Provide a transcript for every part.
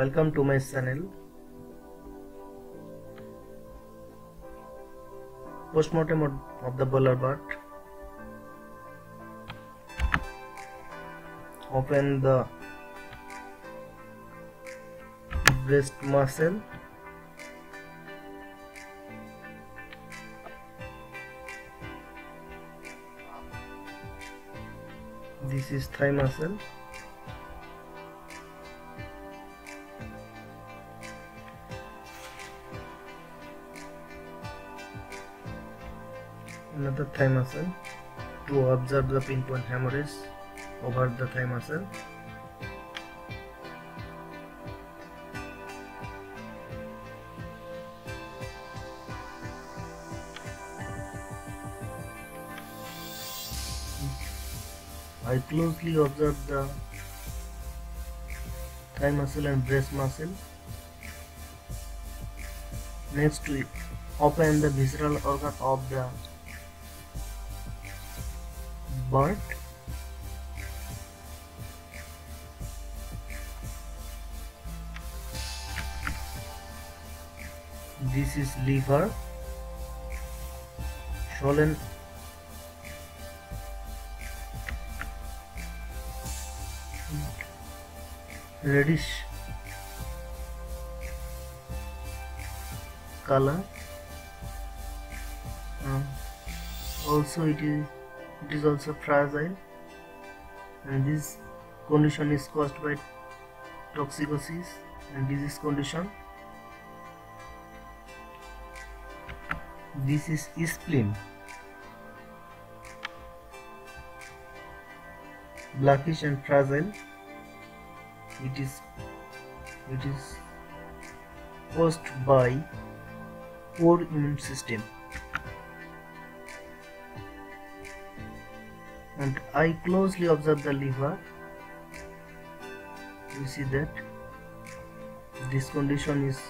welcome to my channel. Postmortem of the broiler bird open the breast muscle. This is thigh muscle another thigh muscle to observe the pinpoint hemorrhage over the thigh muscle I closely observe the thigh muscle and breast muscle. Next we open the visceral organ of the bird. This is liver, swollen reddish. Color. Uh, also it is it is also fragile and this condition is caused by toxicosis and disease condition. This is spleen. Blackish and fragile. It is it is caused by poor immune system and I closely observe the liver. You see that? This condition is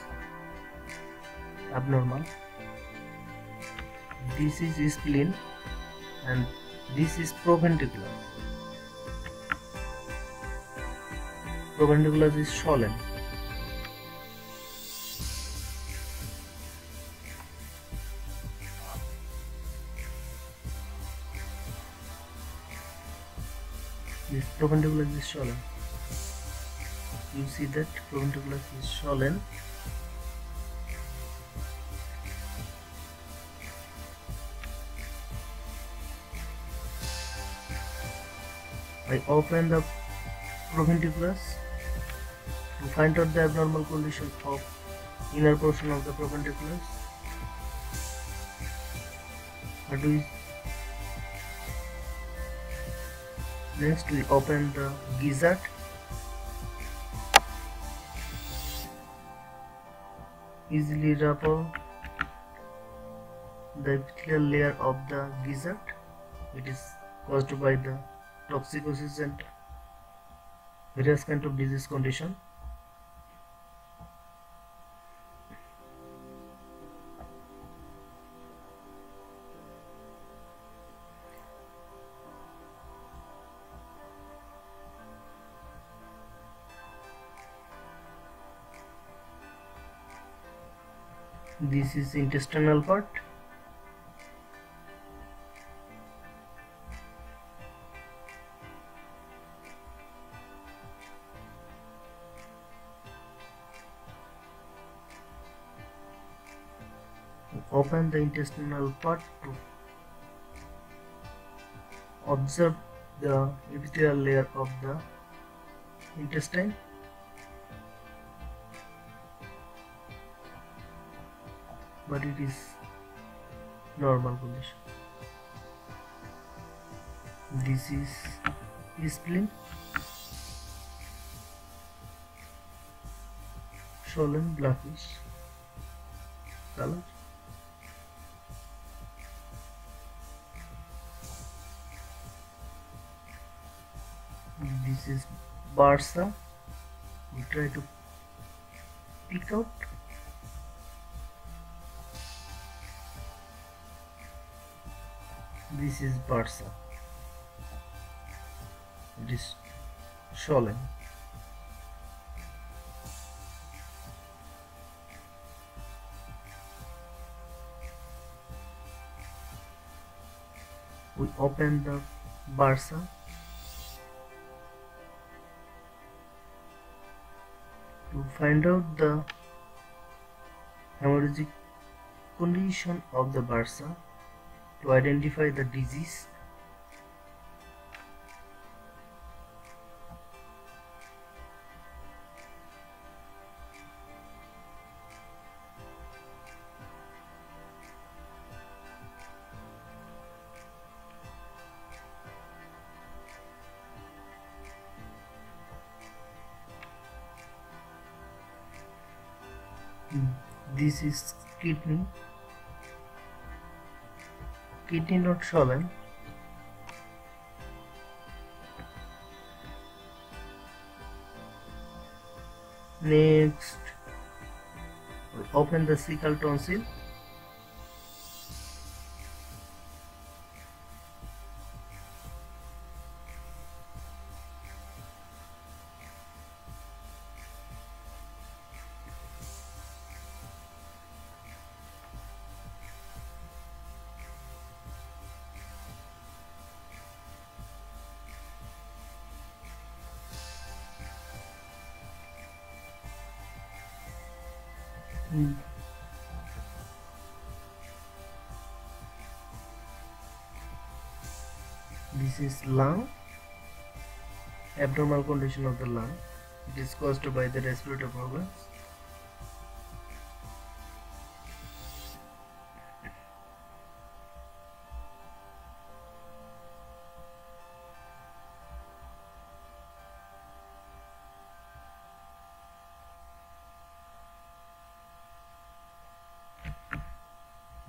abnormal. This is spleen and this is proventricular. Proventriculus is swollen. This proventriculus is swollen. You see that proventriculus is swollen. I open the proventriculus to find out the abnormal condition of inner portion of the proventriculus. What do next we open the gizzard easily wrap the epithelial layer of the gizzard it is caused by the toxicosis and various kind of disease condition this is intestinal part. Open the intestinal part to observe the epithelial layer of the intestine but it is normal condition. This is spleen swollen blackish color this is bursa. We try to pick out this is bursa it is Scholem. We open the bursa to find out the hemorrhagic condition of the bursa to identify the disease. Hmm. This is kidney kidney not swollen next open the cecal tonsil Mm. This is lung, abnormal condition of the lung. It is caused by the respiratory problems.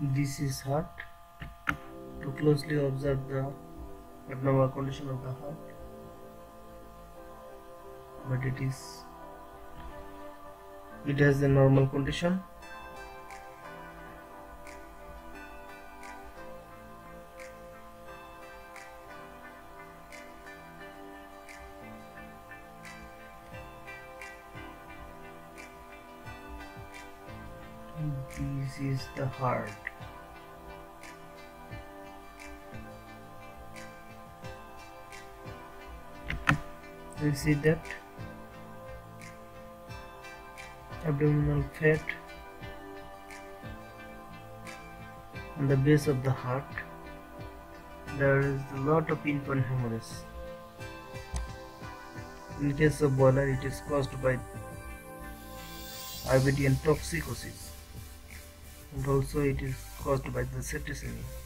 This is heart. To closely observe the abnormal condition of the heart. But it is it has a normal condition. This is the heart you see that. Abdominal fat. On the base of the heart. There is a lot of infant hemorrhage. In case of broiler it is caused by IBD and toxicosis. And also it is caused by the septicemia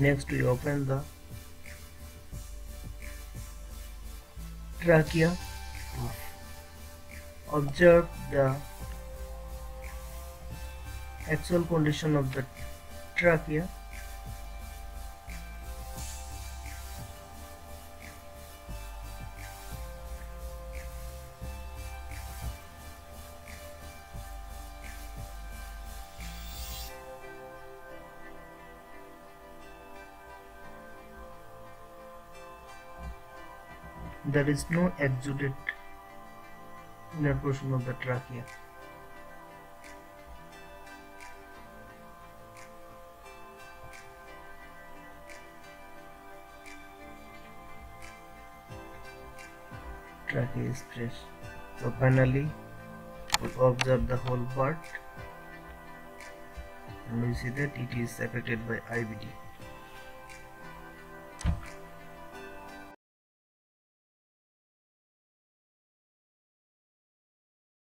next we open the trachea observe the actual condition of the trachea there is no exudate in that portion of the trachea. Trachea is fresh. So finally we observe the whole part and we see that it is affected by IBD.